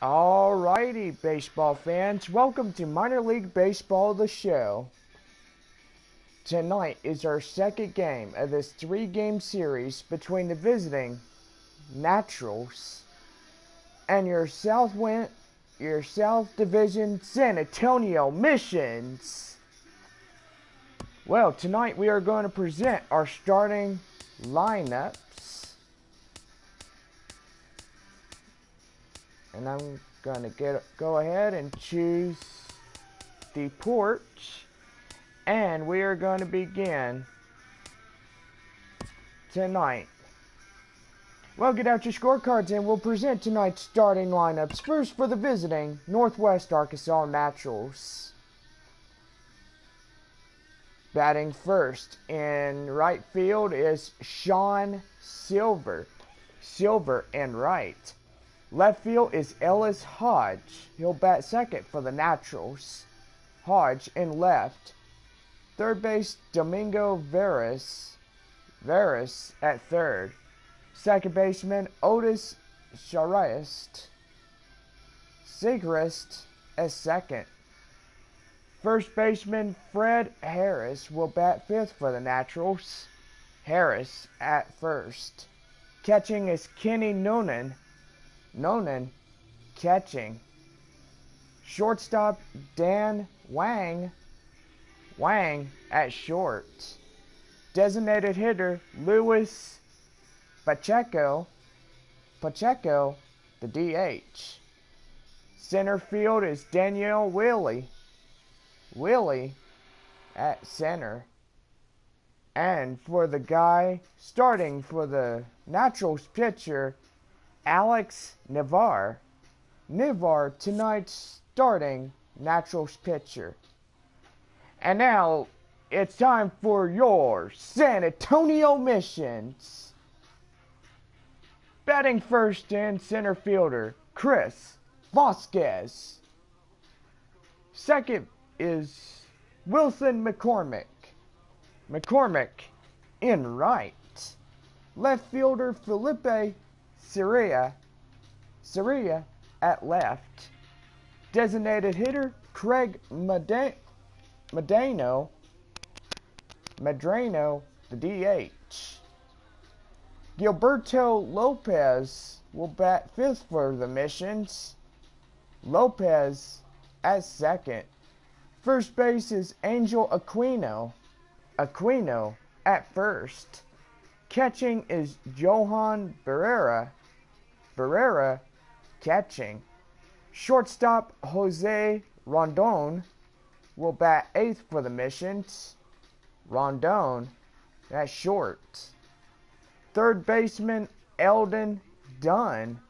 Alrighty, baseball fans, welcome to Minor League Baseball the show. Tonight is our second game of this three game series between the visiting Naturals and your South, Southwind your South Division San Antonio Missions. Well, tonight we are going to present our starting lineup and I'm gonna get go ahead and choose the porch. And we are going to begin tonight. Well get out your scorecards and we'll present tonight's starting lineups. First for the visiting Northwest Arkansas Naturals. Batting first in right field is Sean Silver. Silver and right Left field is Ellis Hodge. He'll bat second for the Naturals. Hodge in left. Third base, Domingo Veras. Veras at third. Second baseman, Otis Charest. Sechrist at second. First baseman, Fred Harris will bat fifth for the Naturals. Harris at first. Catching is Kenny Noonan. Noonan catching. Shortstop Dan Wang. Wang at short. Designated hitter Luis Pacheco. Pacheco, the DH. Center field is Danielle Willie. Willie at center. And for the guy starting for the Naturals pitcher, Alex Navar. Navar, tonight's starting Naturals pitcher. And now it's time for your San Antonio missions. Batting first in center fielder, Chris Vasquez. Second is Wilson McCormick. McCormick in right. Left fielder Felipe Sierra, Sierra at left. Designated hitter Craig Medrano, Medrano, the DH. Gilberto Lopez will bat fifth for the missions. Lopez at second. First base is Angel Aquino. Aquino at first. Catching is Johan Barrera. Barrera catching. Shortstop Jose Rondon will bat eighth for the missions. Rondon, that's short. Third baseman Eldon Dunn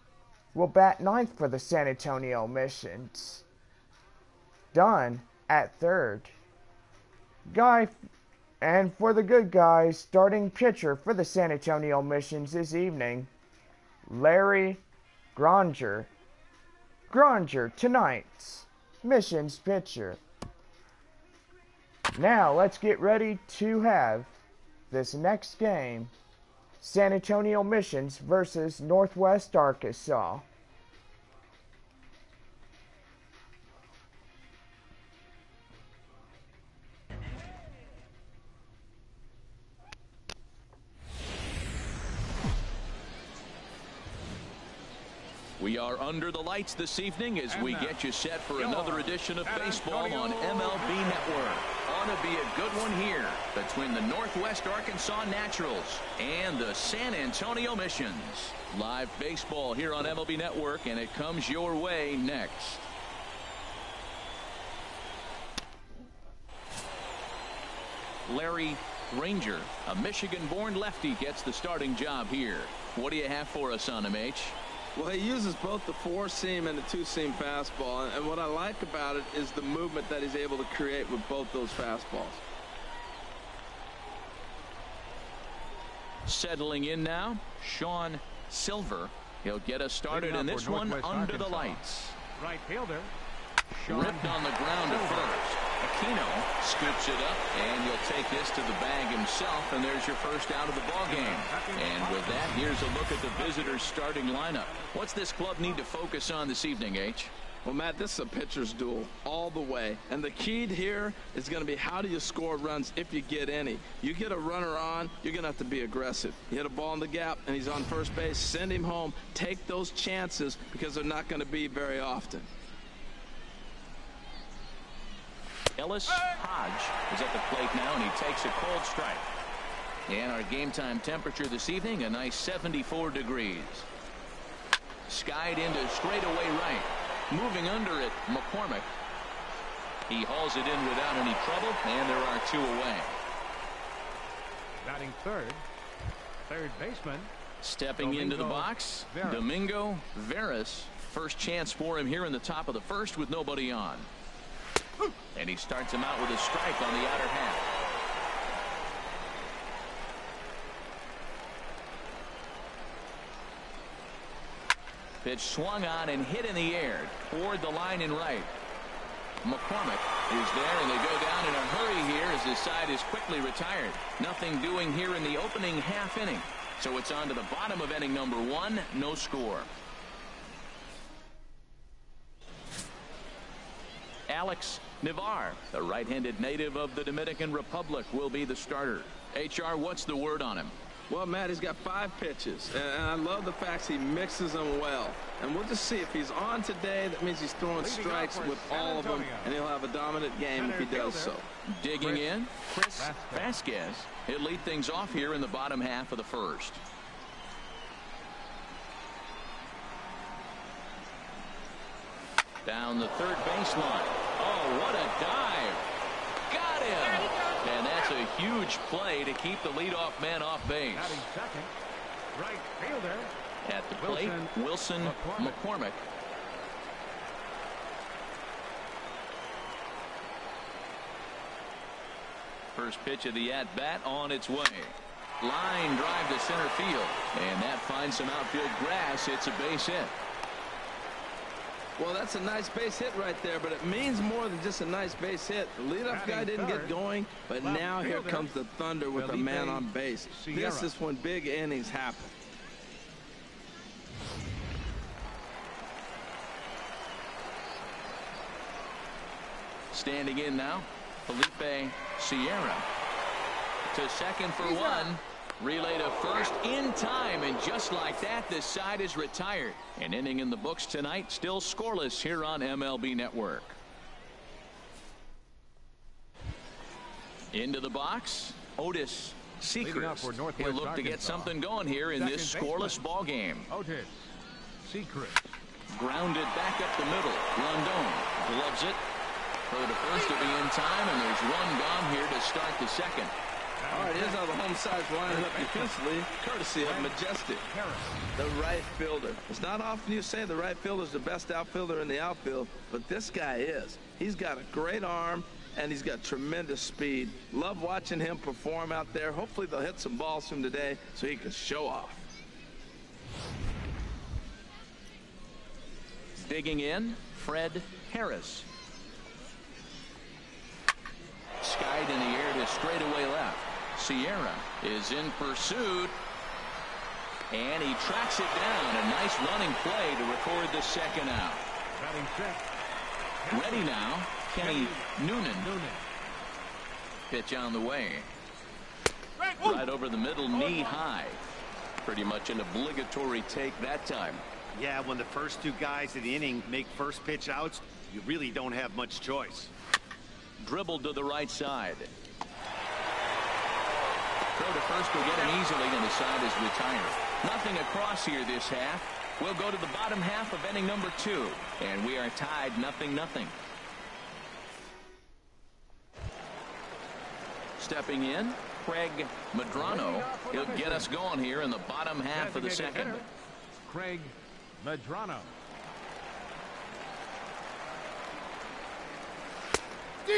will bat ninth for the San Antonio Missions. Dunn at third. Guy, and for the good guys, starting pitcher for the San Antonio Missions this evening Larry Granger. Granger, tonight's missions pitcher. Now, let's get ready to have this next game San Antonio Missions versus Northwest Arkansas. We are under the lights this evening as we get you set for another edition of baseball on MLB Network. Ought to be a good one here between the Northwest Arkansas Naturals and the San Antonio Missions. Live baseball here on MLB Network, and it comes your way next. Larry Granger, a Michigan-born lefty, gets the starting job here. What do you have for us on him, H? Well, he uses both the four-seam and the two-seam fastball, and what I like about it is the movement that he's able to create with both those fastballs. Settling in now, Sean Silver. He'll get us started in this one under Arkansas. the lights. Right fielder. Sean Ripped on the ground at first. Aquino scoops it up, and he'll take this to the bag himself, and there's your first out of the ball game. And with that, here's a look at the visitors' starting lineup. What's this club need to focus on this evening, H? Well, Matt, this is a pitcher's duel all the way. And the key here is going to be how do you score runs if you get any. You get a runner on, you're going to have to be aggressive. You hit a ball in the gap, and he's on first base, send him home. Take those chances because they're not going to be very often. Ellis Hodge is at the plate now, and he takes a cold strike. And our game time temperature this evening, a nice 74 degrees. Skied into straightaway right. Moving under it, McCormick. He hauls it in without any trouble, and there are two away. Batting third, third baseman. Stepping Domingo into the box, Veras. Domingo Veras. First chance for him here in the top of the first with nobody on. And he starts him out with a strike on the outer half. Pitch swung on and hit in the air toward the line in right. McCormick is there and they go down in a hurry here as his side is quickly retired. Nothing doing here in the opening half inning. So it's on to the bottom of inning number one. No score. Alex Navar, the right-handed native of the Dominican Republic, will be the starter. HR, what's the word on him? Well, Matt, he's got five pitches, and I love the fact he mixes them well. And we'll just see if he's on today. That means he's throwing strikes with all of them, and he'll have a dominant game if he does so. Digging in, Chris Vasquez. He'll lead things off here in the bottom half of the first. Down the third baseline. What a dive. Got him. And that's a huge play to keep the leadoff man off base. second, right fielder. At the plate, Wilson, Wilson McCormick. McCormick. First pitch of the at-bat on its way. Line drive to center field. And that finds some outfield grass. It's a base hit. Well, that's a nice base hit right there, but it means more than just a nice base hit. The leadoff guy didn't get going, but now here comes the Thunder with a man on base. This is when big innings happen. Standing in now, Felipe Sierra. To second for one. Relay to first in time, and just like that, this side is retired. An inning in the books tonight, still scoreless here on MLB Network. Into the box, Otis Sechrist. He'll look to get something going here in this scoreless ball game. Otis Sechrist. Grounded back up the middle. Rondon gloves it. Throw to first to be in time, and there's one gone here to start the second. All right, here's how the home side's lining up defensively, courtesy of Majestic, Harris. the right fielder. It's not often you say the right fielder is the best outfielder in the outfield, but this guy is. He's got a great arm, and he's got tremendous speed. Love watching him perform out there. Hopefully they'll hit some balls from today so he can show off. Digging in, Fred Harris. Skied in the air to straightaway left. Sierra is in pursuit. And he tracks it down. A nice running play to record the second out. Ready now, Kenny Noonan. Pitch on the way. Right over the middle, oh, knee high. Pretty much an obligatory take that time. Yeah, when the first two guys in the inning make first pitch outs, you really don't have much choice. Dribbled to the right side. Throw to first will get him easily, and the side is retired. Nothing across here this half. We'll go to the bottom half of inning number two, and we are tied nothing nothing. Stepping in, Craig Medrano. He'll get us going here in the bottom half of the second. Craig Medrano.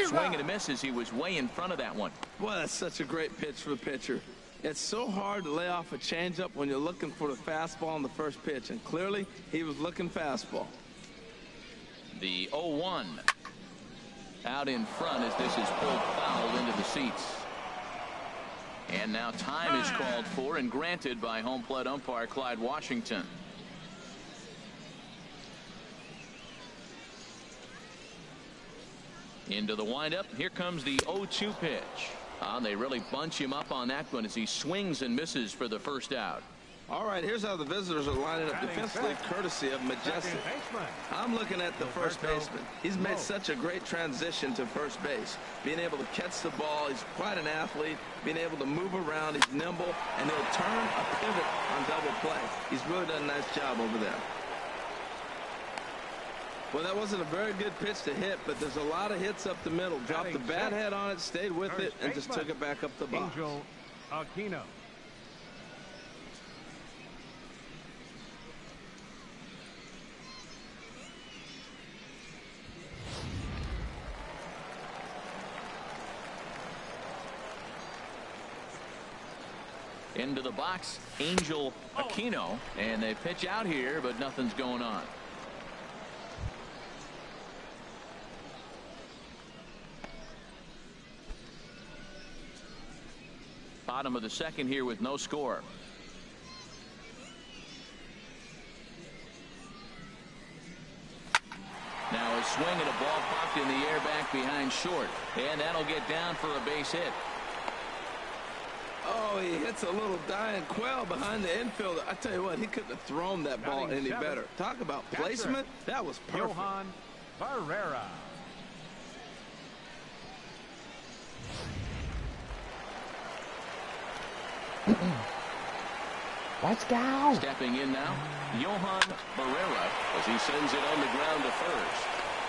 Swing and a miss as he was way in front of that one. Boy, that's such a great pitch for the pitcher. It's so hard to lay off a changeup when you're looking for the fastball on the first pitch, and clearly he was looking fastball. The 0-1. out in front as this is pulled foul into the seats. And now time is ah. called for and granted by home plate umpire Clyde Washington. Into the windup. Here comes the 0-2 pitch. Uh, they really bunch him up on that one as he swings and misses for the first out. All right, here's how the visitors are lining up defensively, courtesy of Majestic. I'm looking at the first baseman. He's made such a great transition to first base. Being able to catch the ball, he's quite an athlete. Being able to move around, he's nimble, and he'll turn a pivot on double play. He's really done a nice job over there. Well, that wasn't a very good pitch to hit, but there's a lot of hits up the middle. Dropped the bat head on it, stayed with it, and just took it back up the box. Angel Aquino. Into the box, Angel Aquino, and they pitch out here, but nothing's going on. Bottom of the second here with no score. Now a swing and a ball popped in the air back behind short. And that'll get down for a base hit. Oh, he hits a little dying quail behind the infielder. I tell you what, he couldn't have thrown that ball any seven. better. Talk about placement. That was perfect. Johan Barrera. Let's go. Stepping in now, Johan Barrera as he sends it on the ground to first.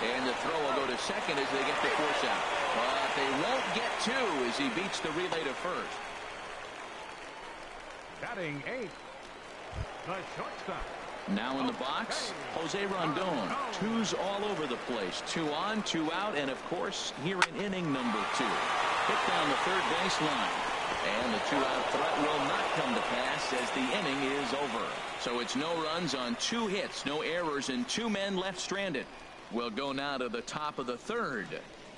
And the throw will go to second as they get the force out. But they won't get two as he beats the relay to first. Batting eight. The shortstop. Now in the box, Jose Rondon. Twos all over the place. Two on, two out, and of course, here in inning number two. Hit down the third baseline. And the two-out threat will not come to pass as the inning is over. So it's no runs on two hits, no errors, and two men left stranded. We'll go now to the top of the third.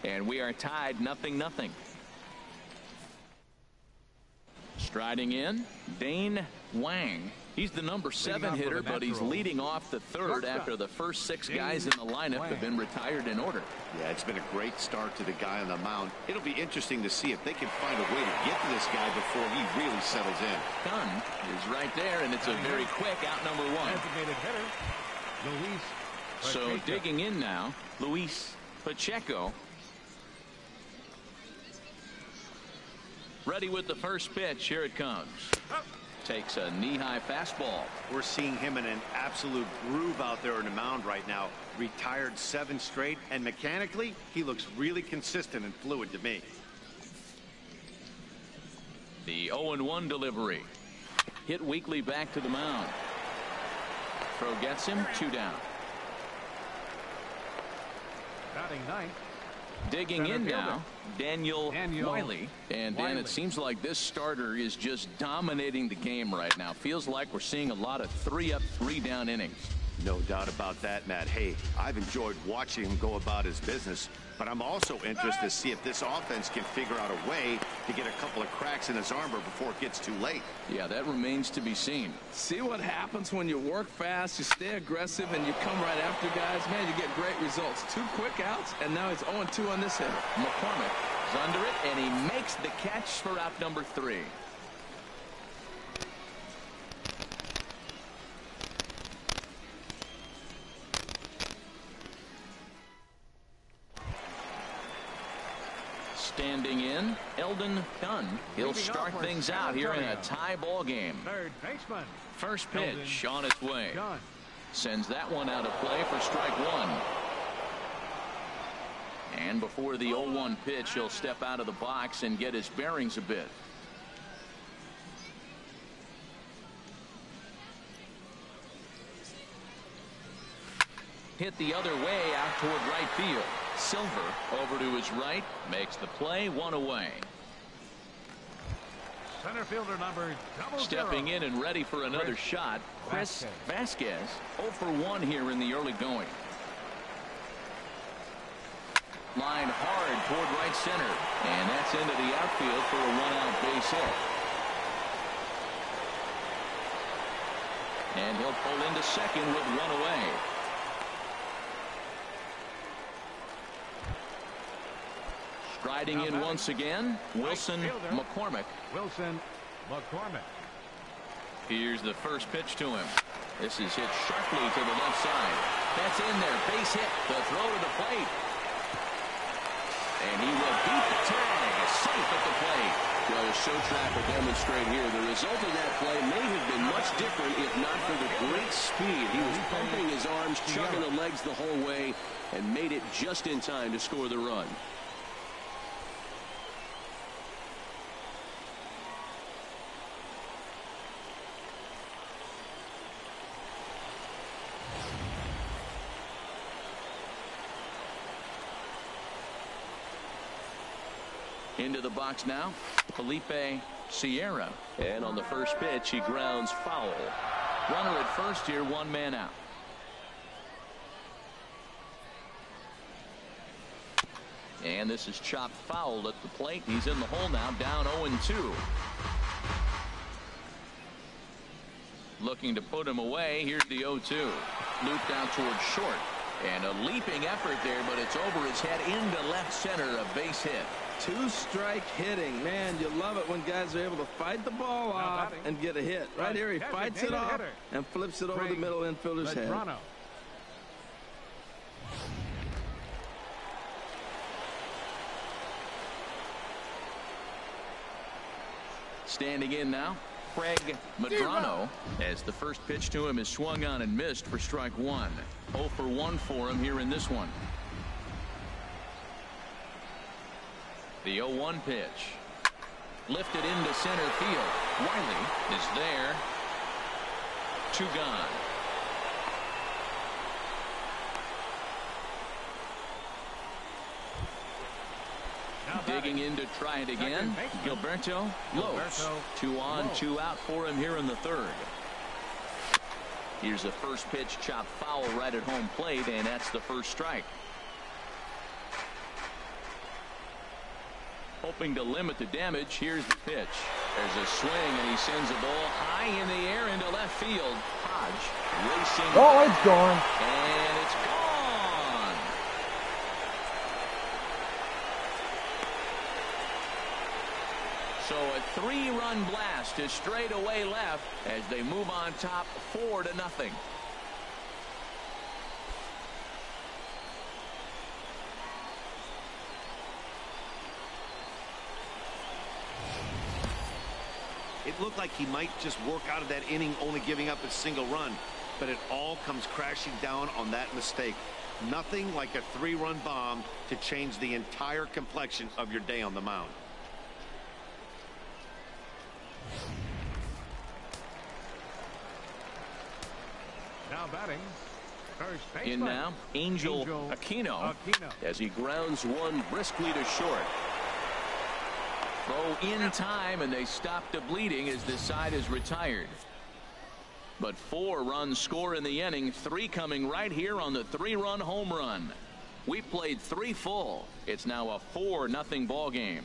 And we are tied nothing nothing. Striding in, Dane Wang. He's the number seven hitter, but he's leading off the third after the first six guys in the lineup have been retired in order. Yeah, it's been a great start to the guy on the mound. It'll be interesting to see if they can find a way to get to this guy before he really settles in. Gunn is right there, and it's a very quick out number one. Designated hitter. Luis So digging in now, Luis Pacheco. Ready with the first pitch. Here it comes. Takes a knee-high fastball. We're seeing him in an absolute groove out there on the mound right now. Retired seven straight, and mechanically, he looks really consistent and fluid to me. The 0-1 delivery. Hit weakly back to the mound. Throw gets him. Two down. Batting ninth. Digging in now, Daniel, Daniel Wiley. And Dan, Wiley. it seems like this starter is just dominating the game right now. Feels like we're seeing a lot of three up, three down innings. No doubt about that, Matt. Hey, I've enjoyed watching him go about his business, but I'm also interested to see if this offense can figure out a way to get a couple of cracks in his armor before it gets too late. Yeah, that remains to be seen. See what happens when you work fast, you stay aggressive, and you come right after guys. Man, you get great results. Two quick outs, and now he's 0-2 on this hitter. McCormick is under it, and he makes the catch for out number three. Standing in, Eldon Dunn. He'll start things out here in a tie ball game. Third baseman. First pitch on its way. Sends that one out of play for strike one. And before the 0-1 pitch, he'll step out of the box and get his bearings a bit. Hit the other way out toward right field. Silver over to his right, makes the play one away. Center fielder number double Stepping zero. in and ready for another Chris shot, Chris Vasquez. Vasquez. 0 for 1 here in the early going. Line hard toward right center. And that's into the outfield for a one-out base hit. And he'll pull into second with one away. Striding in once again, Wilson McCormick. Wilson McCormick. Here's the first pitch to him. This is hit sharply to the left side. That's in there. Base hit. The throw to the plate. And he will beat the tag. Safe at the plate. Well, as show track will demonstrate here, the result of that play may have been much different if not for the great speed. He was pumping his arms, chugging the legs the whole way, and made it just in time to score the run. Into the box now, Felipe Sierra. And on the first pitch, he grounds foul. Runner at first here, one man out. And this is chopped foul at the plate. He's in the hole now, down 0-2. Looking to put him away. Here's the 0-2. Looped out towards short. And a leaping effort there, but it's over his head into left center, a base hit. Two strike hitting. Man, you love it when guys are able to fight the ball off and get a hit. Right here, he fights it off and flips it over the middle infielder's head. Standing in now, Craig Medrano, as the first pitch to him is swung on and missed for strike one. 0 for 1 for him here in this one. The 0-1 pitch. Lifted into center field. Wiley is there. Two gone. Digging in to try it again. Gilberto Lopes. Two on, two out for him here in the third. Here's the first pitch chop foul right at home plate, and that's the first strike. Hoping to limit the damage. Here's the pitch. There's a swing, and he sends a ball high in the air into left field. Hodge racing. Oh, it's gone. And it's gone. So a three-run blast is straight away left as they move on top four to nothing. It looked like he might just work out of that inning only giving up a single run, but it all comes crashing down on that mistake. Nothing like a three-run bomb to change the entire complexion of your day on the mound. Now batting. First baseman. In now, Angel, Angel Aquino, Aquino. as he grounds one briskly to short. Throw in time, and they stop the bleeding as this side is retired. But four runs score in the inning, three coming right here on the three-run home run. We played three full. It's now a 4 nothing ball game.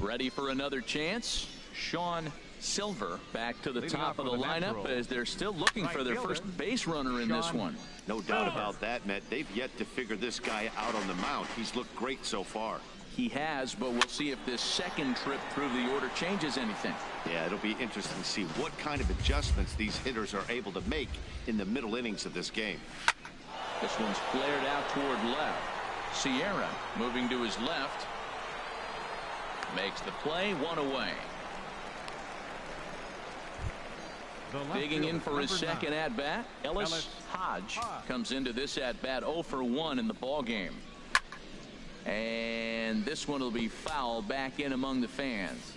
Ready for another chance? Sean Silver back to the Leading top of the lineup as they're still looking Right for their fielder, first base runner in this one. No doubt about that, Matt. They've yet to figure this guy out on the mound. He's looked great so far. He has, but we'll see if this second trip through the order changes anything. Yeah, it'll be interesting to see what kind of adjustments these hitters are able to make in the middle innings of this game. This one's flared out toward left. Sierra moving to his left. Makes the play, one away. Digging in for his second at bat, Ellis, Ellis Hodge, Hodge. comes into this at bat 0 for 1 in the ball game. And this one will be foul back in among the fans.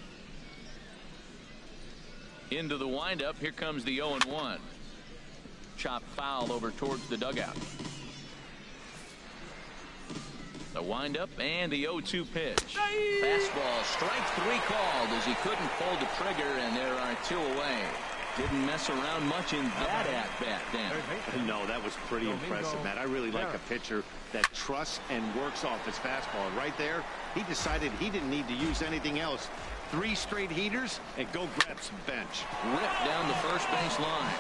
Into the windup. Here comes the 0-1. Chop foul over towards the dugout. The windup and the 0-2 pitch. Fastball, strike three called as he couldn't pull the trigger, and there are two away. Didn't mess around much in that at-bat, Dan. No, that was pretty impressive, Matt. I really like a pitcher that trusts and works off his fastball. Right there, he decided he didn't need to use anything else. Three straight heaters and go grab some bench. Ripped down the first base line.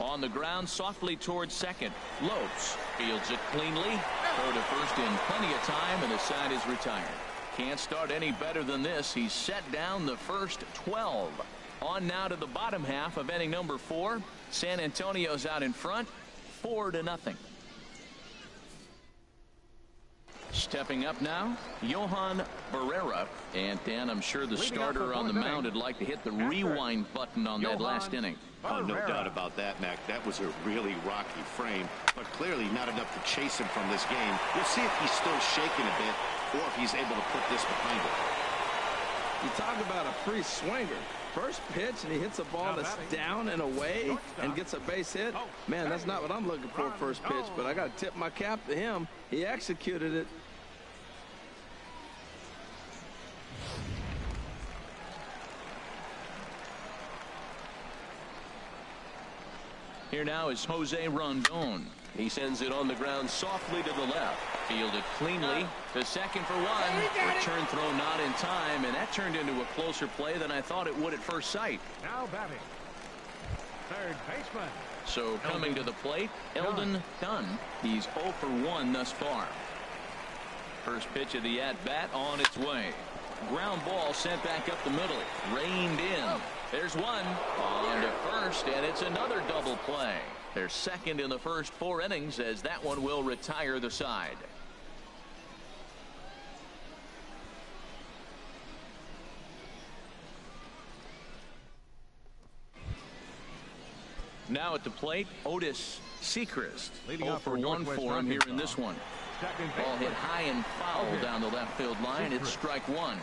On the ground, softly towards second. Lopes fields it cleanly. Throw to first in plenty of time, and the side is retired. Can't start any better than this. He's set down the first 12. On now to the bottom half of inning number four. San Antonio's out in front, four to nothing. Stepping up now, Johan Barrera. And Dan, I'm sure the starter on the mound would like to hit the rewind button on that last inning. Oh, no doubt about that, Mac. That was a really rocky frame, but clearly not enough to chase him from this game. We'll see if he's still shaking a bit or if he's able to put this behind him. You talk about a free swinger. First pitch, and he hits a ball that's down and away and gets a base hit. Oh. Man, that's not what I'm looking for first pitch, but I got to tip my cap to him. He executed it Here now is Jose Rondon. He sends it on the ground softly to the left. Fielded cleanly uh. to second for one. Return throw not in time, and that turned into a closer play than I thought it would at first sight. Now batting. Third baseman. So coming to the plate, Eldon Dunn. He's 0 for 1 thus far. First pitch of the at-bat on its way. Ground ball sent back up the middle. Reined in. Oh. There's one on to first, and it's another double play. They're second in the first four innings as that one will retire the side. Now at the plate, Otis Sechrist. 0 for 1 for him here in this one. Ball hit high and foul down the left field line. It's strike one.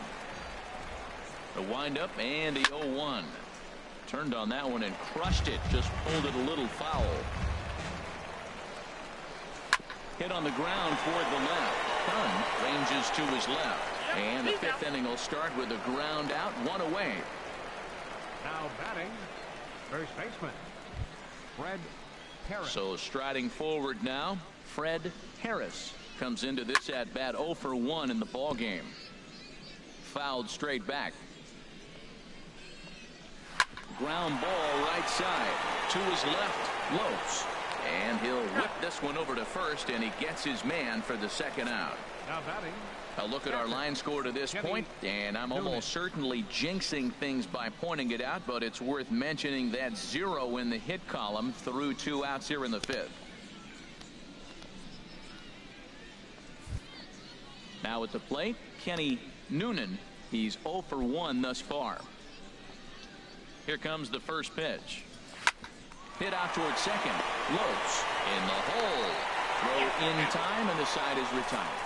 The windup and the 0-1. Turned on that one and crushed it. Just pulled it a little foul. Hit on the ground toward the left. Dunn ranges to his left. And the fifth inning will start with a ground out, one away. Now batting, first baseman, Fred Harris. So striding forward now, Fred Harris comes into this at bat 0 for 1 in the ball game. Fouled straight back. Ground ball right side. To his left, Lopes. And he'll whip this one over to first, and he gets his man for the second out. Now batting. A look at our line score to this point, and I'm almost certainly jinxing things by pointing it out, but it's worth mentioning that zero in the hit column through two outs here in the fifth. Now at the plate, Kenny Noonan. He's 0 for 1 thus far. Here comes the first pitch. Hit out towards second. Lopes in the hole. Throw in time, and the side is retired.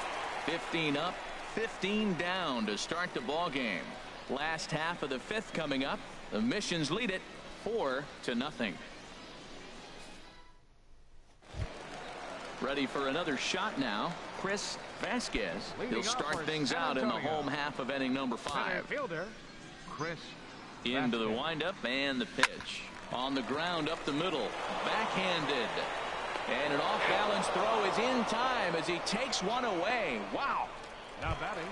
15 up, 15 down to start the ball game. Last half of the fifth coming up. The Missions lead it four to nothing. Ready for another shot now. Chris Vasquez. He'll start things out in the home half of inning number five. Fielder, Chris into the windup and the pitch. On the ground up the middle. Backhanded. And an off-balance throw is in time as he takes one away. Wow. Now batting.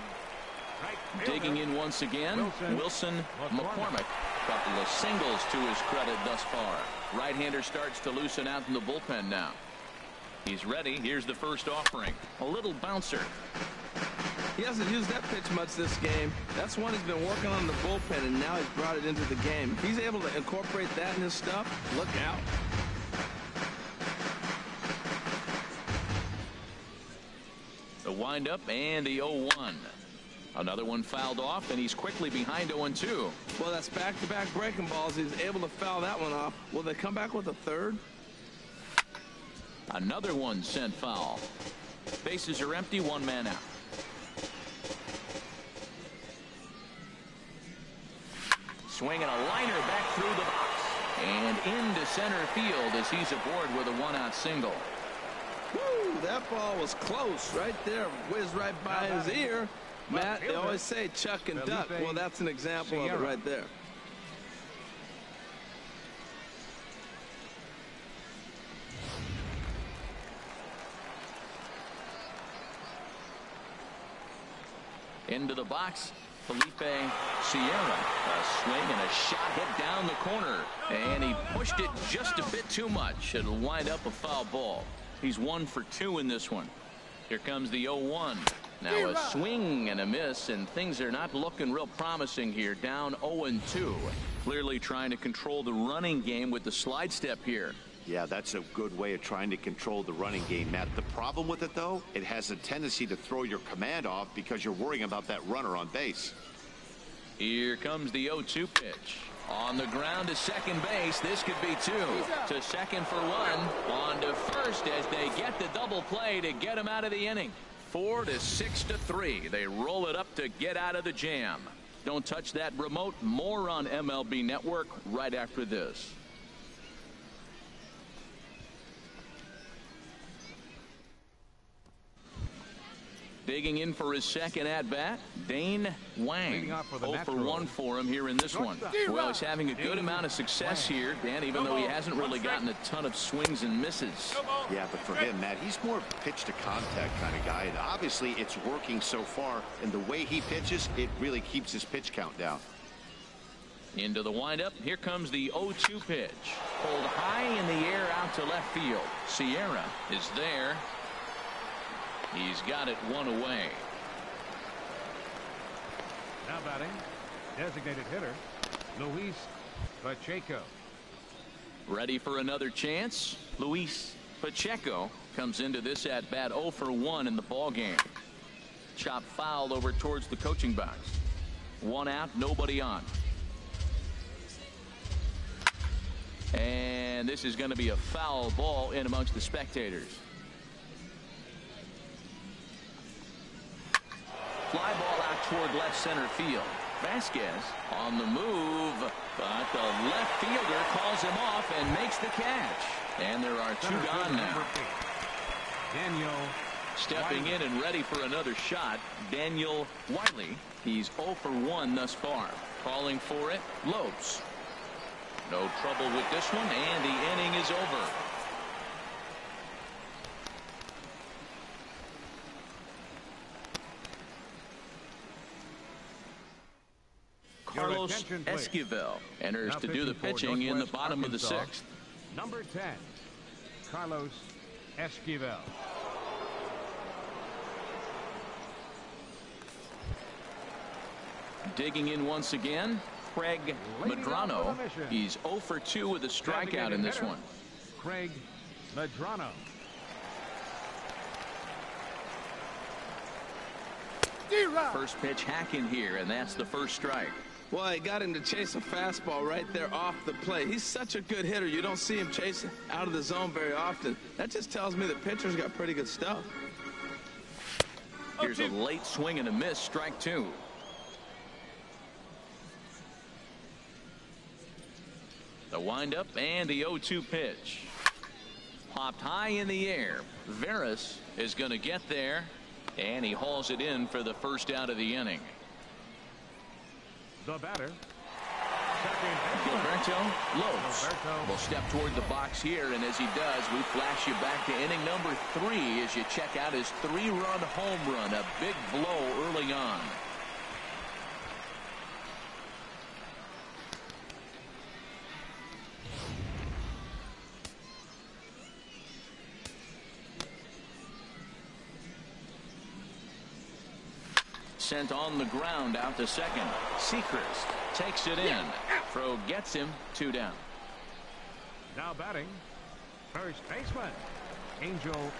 Right Digging in once again, Wilson, Wilson McCormick. Couple of singles to his credit thus far. Right-hander starts to loosen out in the bullpen now. He's ready. Here's the first offering. A little bouncer. He hasn't used that pitch much this game. That's one he's been working on the bullpen, and now he's brought it into the game. If he's able to incorporate that in his stuff, look out. The windup and the 0-1. Another one fouled off, and he's quickly behind 0-2. Well, that's back-to-back -back breaking balls. He's able to foul that one off. Will they come back with a third? Another one sent foul. Bases are empty, one man out. Swinging a liner back through the box. And into center field as he's aboard with a one-out single. Woo, that ball was close right there. Whizzed right by his ear. Matt, they always say chuck and duck. Well, that's an example of it right there. Into the box, Felipe Sierra. A swing and a shot hit down the corner. And he pushed it just a bit too much. It'll wind up a foul ball. He's one for two in this one. Here comes the 0-1. Now a swing and a miss, and things are not looking real promising here. Down 0-2. Clearly trying to control the running game with the slide step here. Yeah, that's a good way of trying to control the running game, Matt. The problem with it, though, it has a tendency to throw your command off because you're worrying about that runner on base. Here comes the 0-2 pitch. On the ground to second base. This could be two. To second for one. On to first as they get the double play to get him out of the inning. Four to six to three. They roll it up to get out of the jam. Don't touch that remote. More on MLB Network right after this. Digging in for his second at bat, Dane Wang. 0 for 1 for him here in this one. Well, he's having a good amount of success here, Dan, even though he hasn't really gotten a ton of swings and misses. Yeah, but for him, Matt, he's more pitch to contact kind of guy. And obviously, it's working so far. And the way he pitches, it really keeps his pitch count down. Into the windup. Here comes the 0-2 pitch. Pulled high in the air out to left field. Sierra is there. He's got it one away. Now batting, designated hitter, Luis Pacheco. Ready for another chance. Luis Pacheco comes into this at bat 0 for 1 in the ball game. Chop foul over towards the coaching box. One out, nobody on. And this is going to be a foul ball in amongst the spectators. Fly ball out toward left center field. Vasquez on the move, but the left fielder calls him off and makes the catch. And there are two gone now. Daniel Stepping Wiley. in and ready for another shot, Daniel Wiley. He's 0 for 1 thus far. Calling for it, Lopes. No trouble with this one, and the inning is over. Your Carlos. Esquivel enters Now to do the pitching in the Northwest bottom of the sixth. Number 10, Carlos Esquivel. Digging in once again, Craig Leading Medrano. with a mission. He's 0 for 2 with a strikeout in this one. Craig Medrano. First pitch hacking here, and that's the first strike. Well, he got him to chase a fastball right there off the plate. He's such a good hitter. You don't see him chasing out of the zone very often. That just tells me the pitcher's got pretty good stuff. Here's a late swing and a miss, strike two. The windup and the 0-2 pitch. Popped high in the air. Veras is going to get there, and he hauls it in for the first out of the inning. The batter. Gilberto Lopes will step toward the box here, and as he does, we flash you back to inning number three as you check out his three-run home run, a big blow early on. Sent on the ground out to second. Sechrist takes it in. Throw gets him two down. Now batting. First baseman. Angel.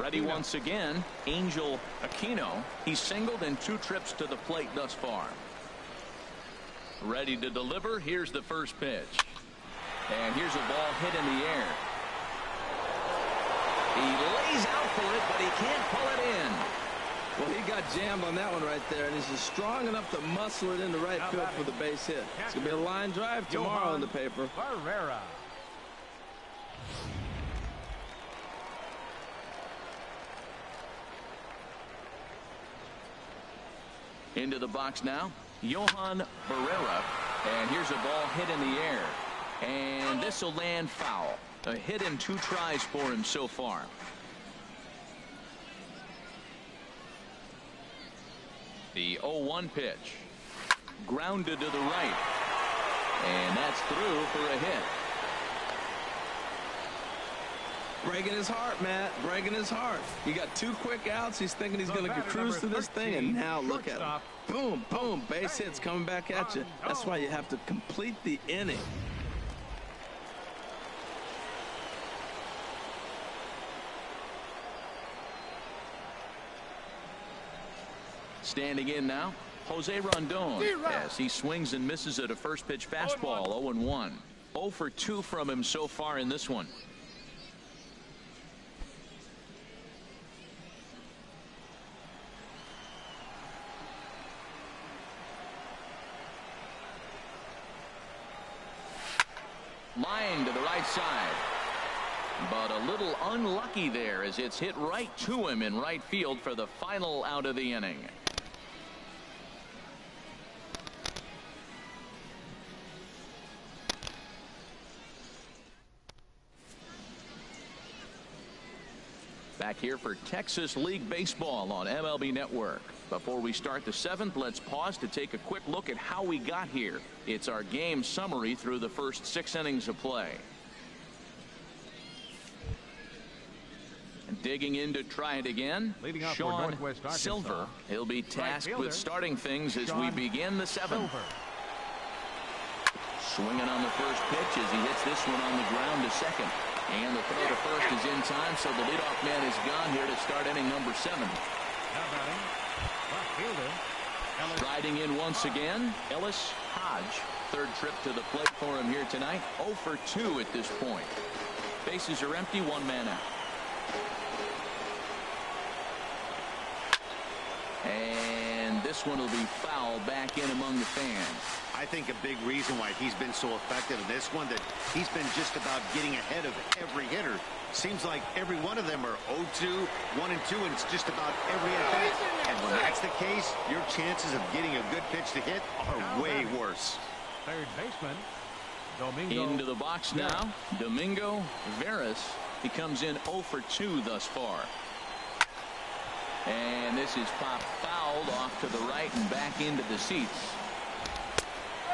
Ready once again, Angel Aquino. He's singled in two trips to the plate thus far. Ready to deliver. Here's the first pitch. And here's a ball hit in the air. He lays out for it, but he can't pull it in. Well, he got jammed on that one right there, and he's just strong enough to muscle it into right Now field for the base hit. It's going to be a line drive tomorrow Johan in the paper. Barrera. Into the box now, Johan Barrera. And here's a ball hit in the air. And this will land foul. A hit in two tries for him so far. The 0-1 pitch. Grounded to the right. And that's through for a hit. Breaking his heart, Matt. Breaking his heart. He got two quick outs. He's thinking he's going to cruise through this thing, and now look at him. Boom, boom. Base hits coming back at you. That's why you have to complete the inning. Standing in now, Jose Rondon as he swings and misses at a first pitch fastball 0 1. 0 for 2 from him so far in this one. Line to the right side. But a little unlucky there as it's hit right to him in right field for the final out of the inning. Back here for Texas League Baseball on MLB Network. Before we start the seventh, let's pause to take a quick look at how we got here. It's our game summary through the first six innings of play. Digging in to try it again, Leading for Sean Silver. He'll be tasked fielder, with starting things as we begin the seventh. Silver. Swinging on the first pitch as he hits this one on the ground to second. And the throw to first is in time, so the leadoff man is gone here to start inning number seven. Now batting. Left fielder. Riding in once again, Ellis Hodge. Third trip to the plate for him here tonight. 0 for 2 at this point. Bases are empty, one man out. And this one will be foul back in among the fans. I think a big reason why he's been so effective in this one that he's been just about getting ahead of every hitter. Seems like every one of them are 0-2, 1 and 2, and it's just about every at bat. And when that's the case, your chances of getting a good pitch to hit are way worse. third baseman. Domingo. Into the box now, Domingo Veras. He comes in 0 for 2 thus far. And this is popped fouled off to the right and back into the seats.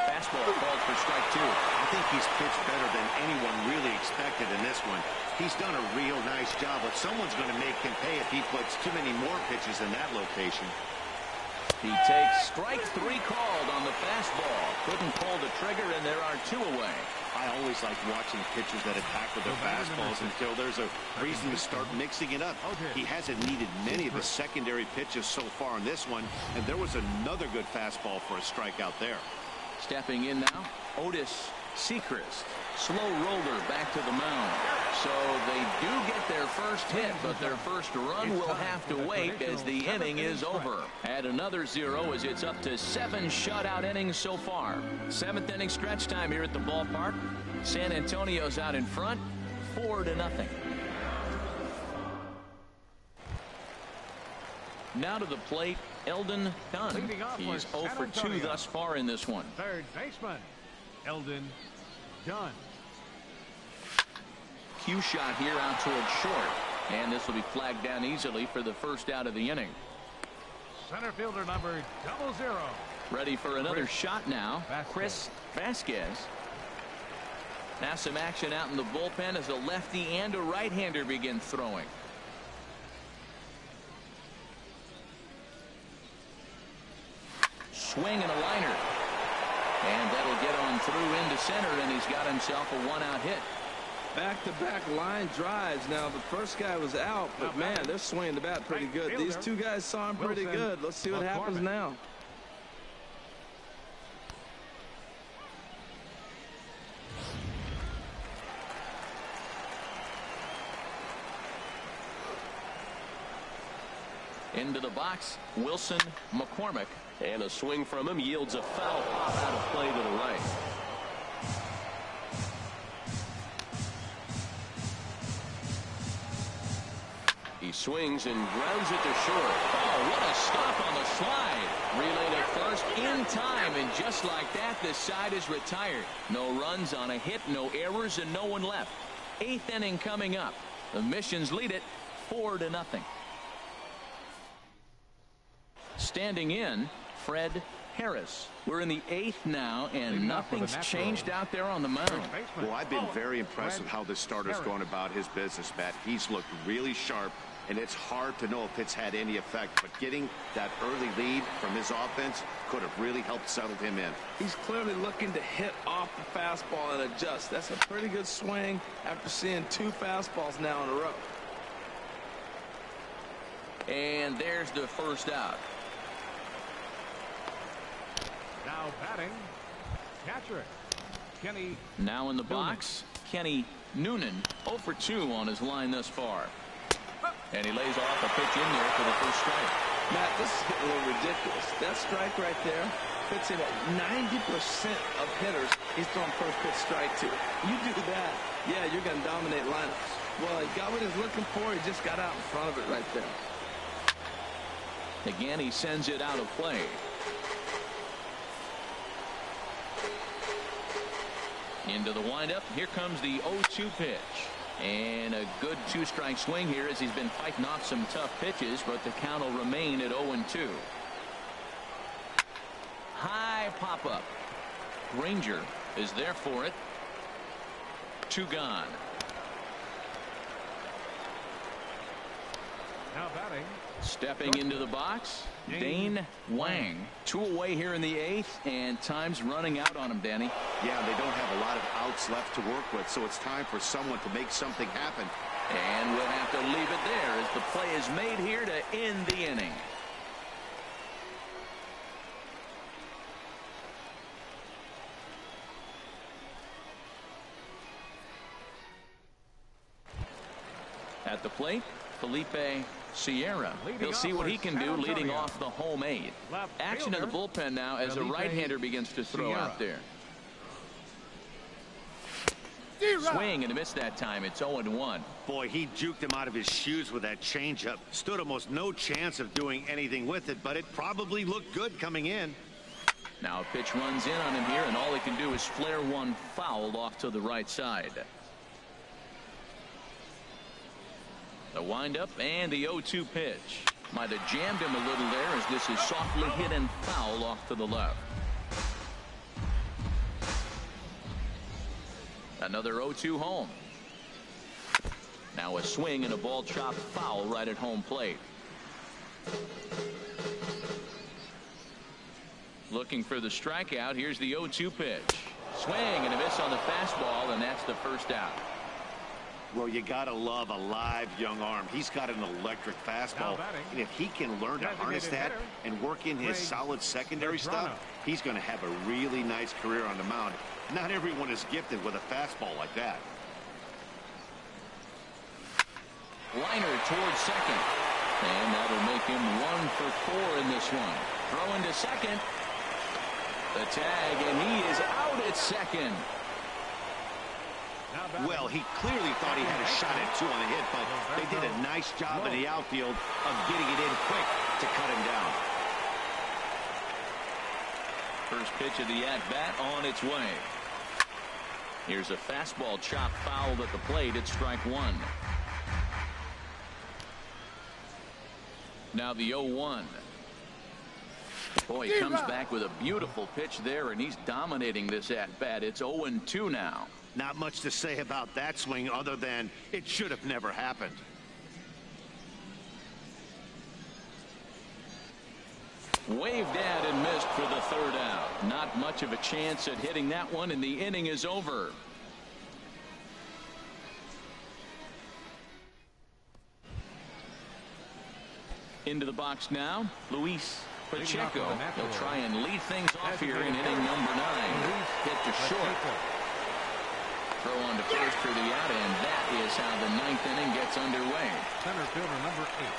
Fastball called for strike two. I think he's pitched better than anyone really expected in this one. He's done a real nice job, but someone's going to make him pay if he puts too many more pitches in that location. He takes strike three called on the fastball. Couldn't pull the trigger, and there are two away. I always like watching pitchers that attack with their No better than fastballs until there's a reason to start mixing it up. He hasn't needed many of the secondary pitches so far in this one, and there was another good fastball for a strikeout there. Stepping in now, Otis Sechrist. Slow roller back to the mound. So they do get their first hit, but their first run will have to wait as the inning is over. Add another zero as it's up to seven shutout innings so far. Seventh inning stretch time here at the ballpark. San Antonio's out in front, four to nothing. Now to the plate, Eldon Dunn. He's oh for 0 for 2 thus far in this one. Third baseman. Eldon Dunn. Cue shot here out towards short. And this will be flagged down easily for the first out of the inning. Center fielder number double zero. Ready for another Chris shot now. Vasquez. Chris Vasquez. Now some action out in the bullpen as a lefty and a right-hander begin throwing. Swing and a liner. And that'll get on through into center, and he's got himself a one-out hit. Back-to-back line drives. Now, the first guy was out, but man, they're swinging the bat pretty good. These two guys saw him pretty good. Let's see what happens now. Into the box, Wilson McCormick. And a swing from him yields a foul pop out of play to the right. He swings and grounds it to short. Oh, what a stop on the slide. Relayed in time, and just like that, the side is retired. No runs on a hit, no errors, and no one left. Eighth inning coming up. The Missions lead it four to nothing. Standing in, Fred Harris. We're in the eighth now, and nothing's changed out there on the mound. Well, I've been very impressed with how this starter's going about his business, Matt. He's looked really sharp, and it's hard to know if it's had any effect, but getting that early lead from his offense could have really helped settle him in. He's clearly looking to hit off the fastball and adjust. That's a pretty good swing after seeing two fastballs now in a row. And there's the first out. Now batting, catcher, Kenny. Now in the box, Kenny Noonan 0 for 2 on his line thus far. And he lays off a pitch in there for the first strike. Matt, this is getting a little ridiculous. That strike right there fits in at 90% of hitters he's throwing first pitch strike to. You do that, yeah, you're going to dominate lineups. Well, he got what he's looking for. He just got out in front of it right there. Again, he sends it out of play. Into the windup. Here comes the 0-2 pitch. And a good two-strike swing here as he's been fighting off some tough pitches, but the count will remain at 0-2. High pop-up. Granger is there for it. Two gone. Now batting, Stepping into the box, Dane Wang. Two away here in the eighth, and time's running out on him, Danny. Yeah, they don't have a lot of outs left to work with, so it's time for someone to make something happen. And we'll have to leave it there as the play is made here to end the inning. At the plate, Felipe Sierra. He'll see what he can do leading off the home eight. Action in the bullpen now as a right-hander begins to throw out there. Swing and a miss that time. It's 0-1. Boy, he juked him out of his shoes with that changeup. Stood almost no chance of doing anything with it, but it probably looked good coming in. Now a pitch runs in on him here, and all he can do is flare one foul off to the right side. The windup and the 0-2 pitch. Might have jammed him a little there as this is softly hit and foul off to the left. Another 0-2 home. Now a swing and a ball chopped foul right at home plate. Looking for the strikeout. Here's the 0-2 pitch. Swing and a miss on the fastball, and that's the first out. Well, you got to love a live young arm. He's got an electric fastball. And if he can learn to harness that and work in his solid secondary stuff, he's going to have a really nice career on the mound. Not everyone is gifted with a fastball like that. Liner towards second. And that'll make him one for four in this one. Throw into second. The tag, and he is out at second. Well, he clearly thought he had a shot at two on the hit, but they did a nice job in the outfield of getting it in quick to cut him down. First pitch of the at-bat on its way. Here's a fastball chop fouled at the plate. It's strike one. Now the 0-1. Boy, he comes back with a beautiful pitch there, and he's dominating this at-bat. It's 0-2 now. Not much to say about that swing other than it should have never happened. Waved at and missed for the third out. Not much of a chance at hitting that one, and the inning is over. Into the box now, Luis Pacheco. He'll try and lead things off here in inning number nine. Hit to short. Throw on to first for the out, and that is how the ninth inning gets underway. Center fielder number eight,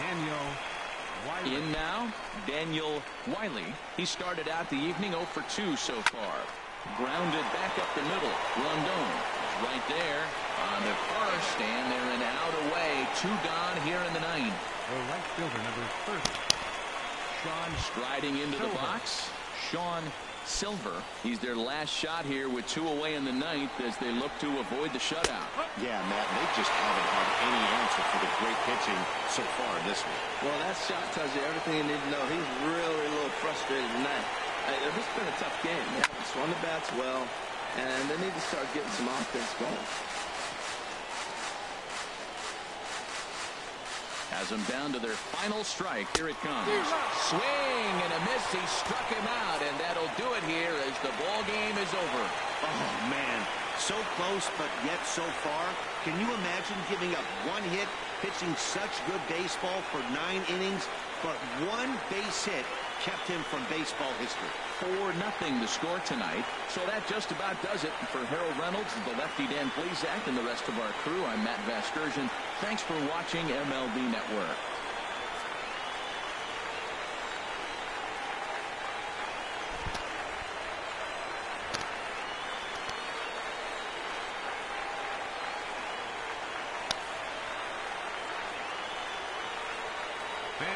Daniel Wiley. In now, Daniel Wiley. He started out the evening 0 for 2 so far. Grounded back up the middle. Rondon is right there on the first, and they're an out away. Two gone here in the ninth. The right fielder number 30, Sean Striding into the box, Sean Silver. He's their last shot here with two away in the ninth as they look to avoid the shutout. Yeah, Matt, they just haven't had any answer for the great pitching so far this week. Well, that shot tells you everything you need to know. He's really a little frustrated tonight. This has been a tough game. They haven't swung the bats well, and they need to start getting some offense going. Has them down to their final strike. Here it comes. Swing and a miss. He struck him out, and that'll do it here as the ball game is over. Oh, man. So close, but yet so far. Can you imagine giving up one hit, pitching such good baseball for nine innings, but one base hit kept him from baseball history. 4 nothing to score tonight. So that just about does it for Harold Reynolds, the lefty Dan Plesac, and the rest of our crew. I'm Matt Vasgersian. Thanks for watching MLB Network.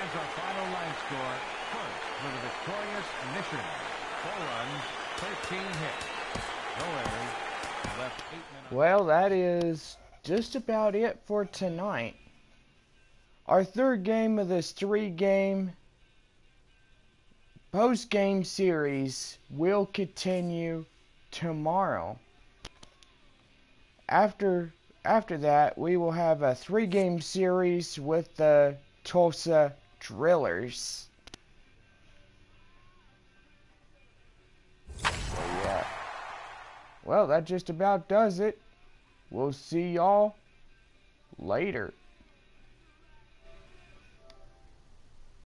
Our final line score. First, for the victorious Mission. Four runs, 13 hits. No errors. Left eight minutes. Well, that is just about it for tonight. Our third game of this three game post game series will continue tomorrow. After after that, we will have a three game series with the Tulsa Drillers. Well, that just about does it. We'll see y'all later.